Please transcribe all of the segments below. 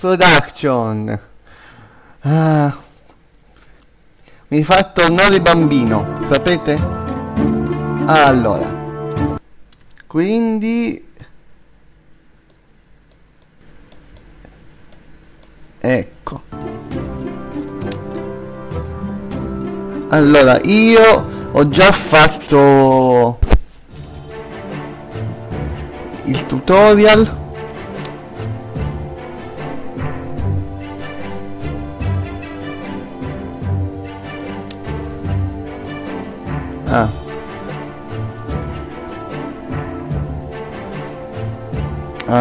Production. Ah. Mi fa tornare bambino, sapete? Allora. Quindi... Ecco. Allora, io ho già fatto il tutorial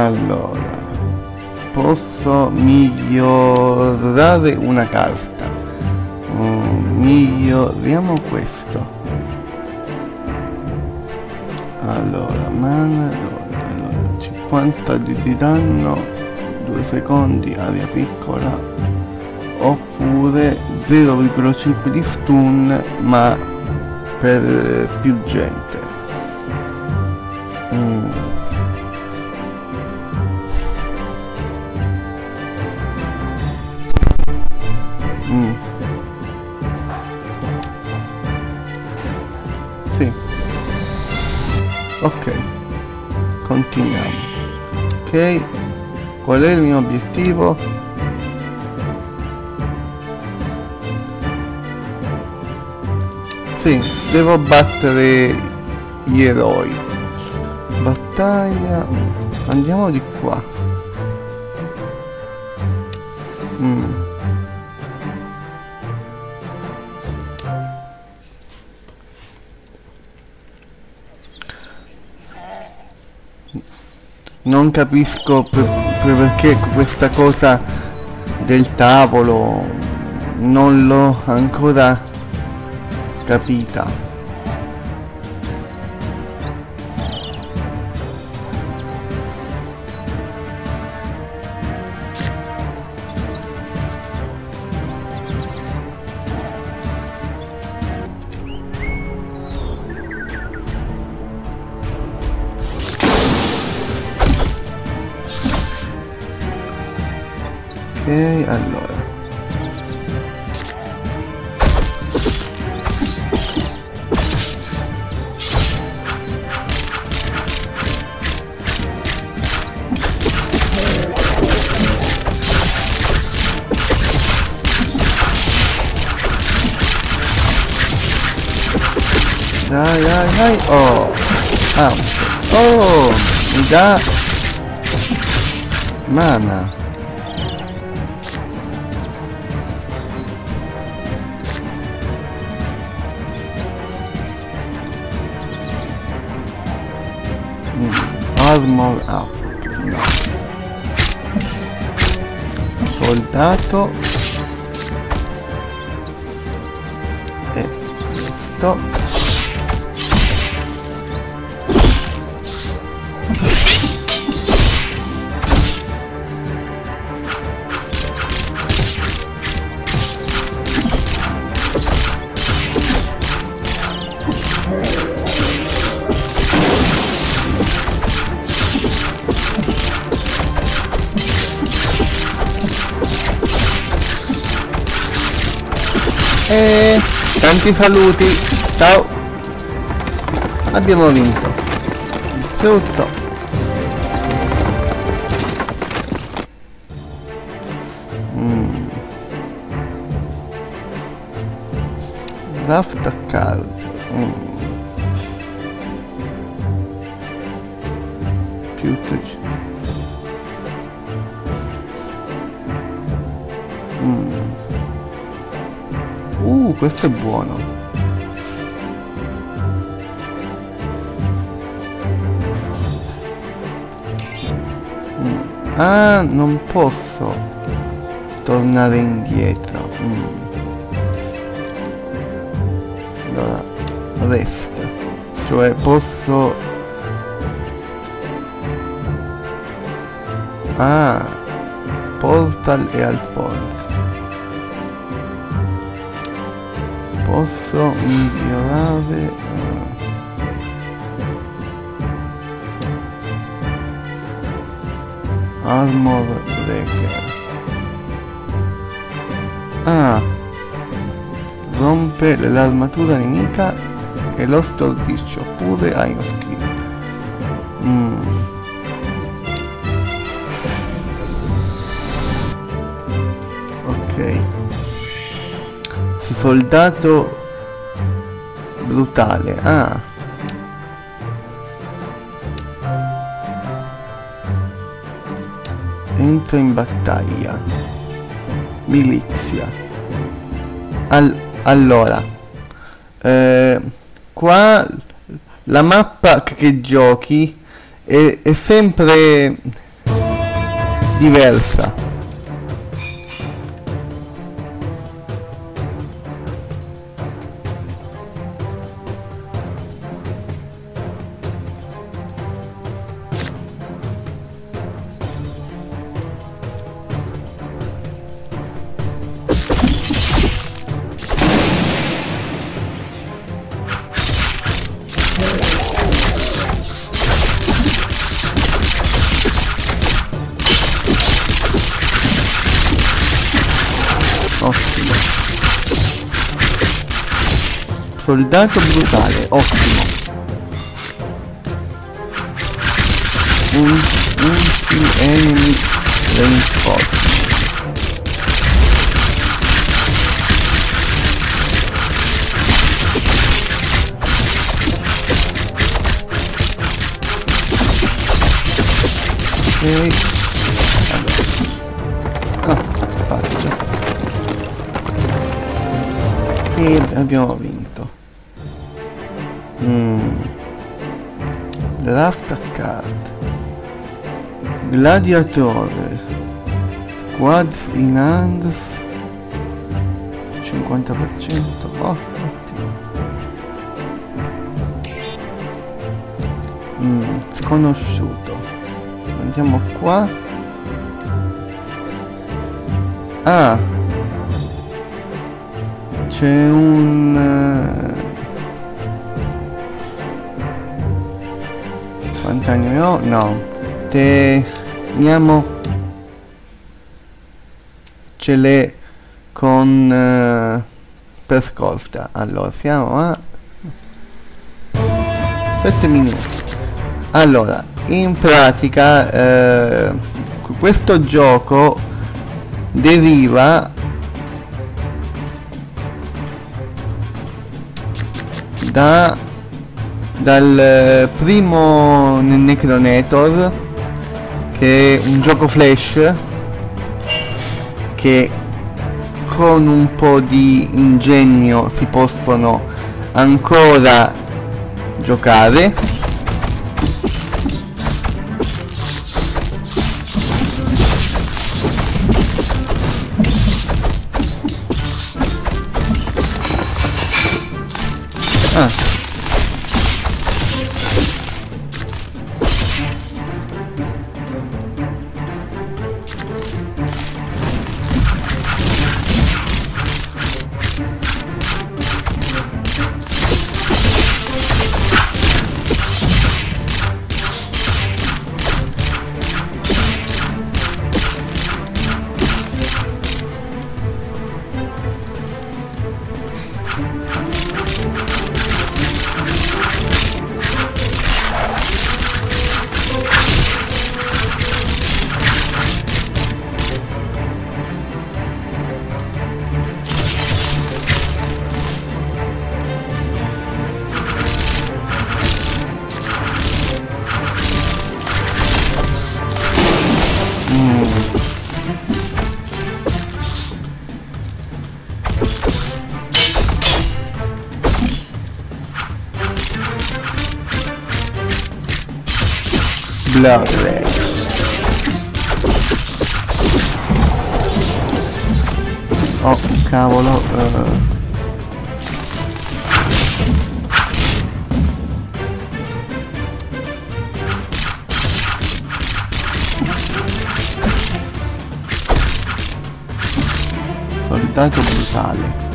allora posso migliorare una carta? Mm, miglioriamo questo. Allora mana allora, 50 di danno 2 secondi aria piccola. Oppure 0,5 di stun ma per più gente Ok. Continuiamo. Ok. Qual è il mio obiettivo? Sì, devo battere gli eroi. Battaglia. Andiamo di qua. Mm. Non capisco per, per perché questa cosa del tavolo non l'ho ancora capita ok allora dai dai dai oh ah. oh mi dà mana armor up no. soldato e questo E tanti saluti. Ciao. Abbiamo vinto. Tutto. Mm. Draft a mm. Più 3 questo è buono. Mm. Ah, non posso tornare indietro. Mm. Allora, rest. Cioè posso... Ah, portal e al portal. Posso migliorare uh, armor breaker Ah. Rompe l'armatura nemica e lo stordisce oppure uno skill. Mm. Ok. Soldato brutale. Ah. Entra in battaglia. Milizia. Al allora. Eh, qua la mappa che giochi è, è sempre diversa. Soldato brutale, ottimo. Un, un enemy. Allora. Ah. E abbiamo vinto. Mm. Draft a card. Gladiatore. Squad in hand. 50%. Oh, ottimo. Mm, sconosciuto. Andiamo qua. Ah. C'è un... Ho? No. Teniamo ce l'è con uh, per scorta. Allora, siamo a 7 minuti. Allora, in pratica eh, questo gioco deriva da dal eh, primo Necronator che è un gioco flash che con un po' di ingegno si possono ancora giocare. Ah Lovely. Oh, cavolo. Uh... Soldato brutale.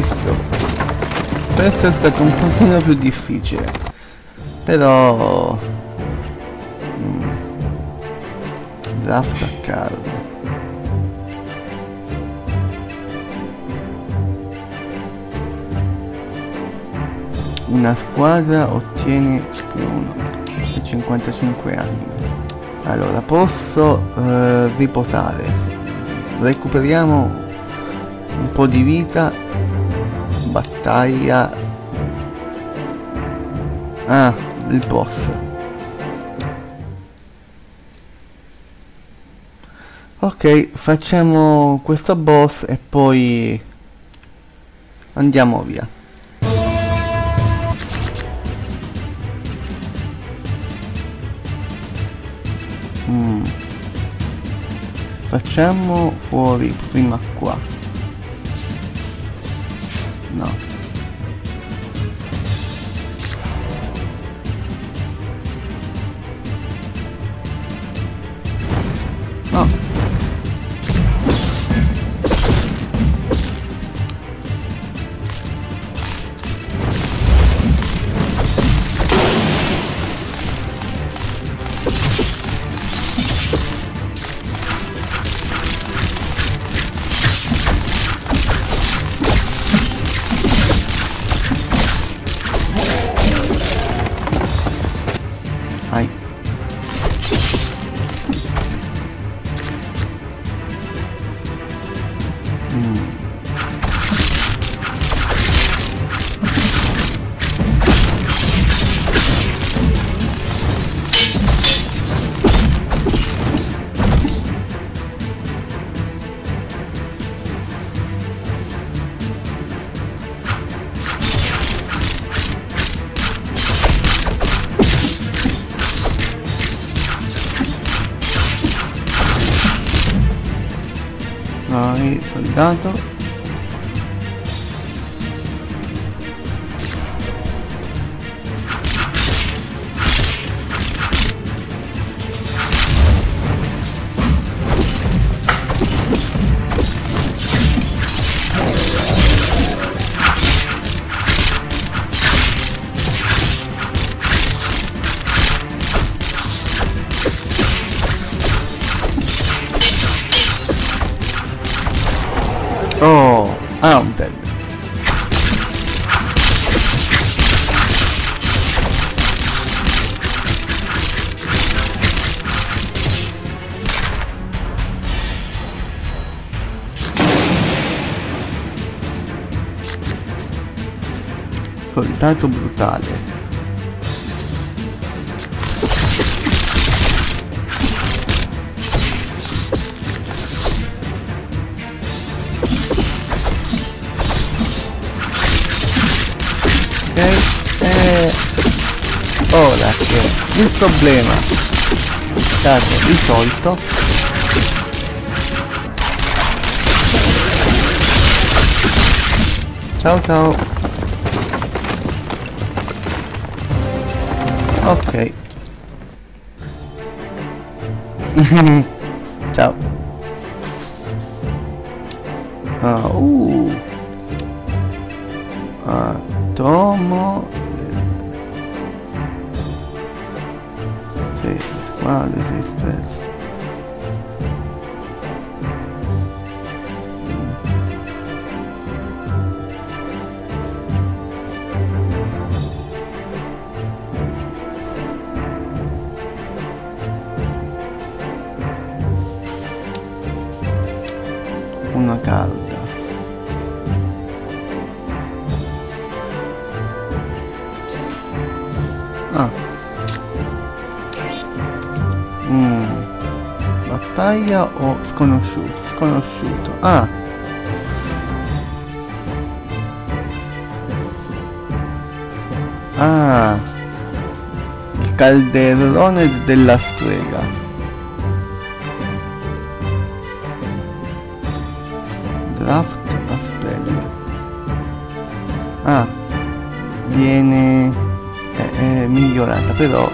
Difficile. Questo è stato un pochino più difficile. Però mm, draft a card una squadra ottiene più uno 55 anni. Allora posso eh, riposare. Recuperiamo un po' di vita battaglia ah il boss ok facciamo questo boss e poi andiamo via mm. facciamo fuori prima qua. No. Vai Soldato brutale. ok eh, ora che il problema. È stato risolto ciao ciao ok. Ciao. Ah, uh. ah tomo sei squadre sei Battaglia o sconosciuto? Sconosciuto. Ah. Ah. Il calderone della strega. Draft a spell. Ah. Viene è migliorata però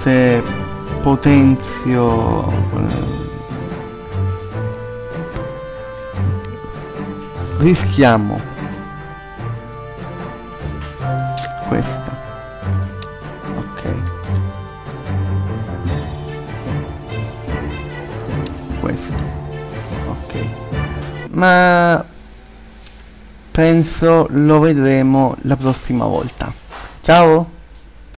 se potenzio. Rischiamo questa. Ok. Questo ok. Ma penso lo vedremo la prossima volta. Ciao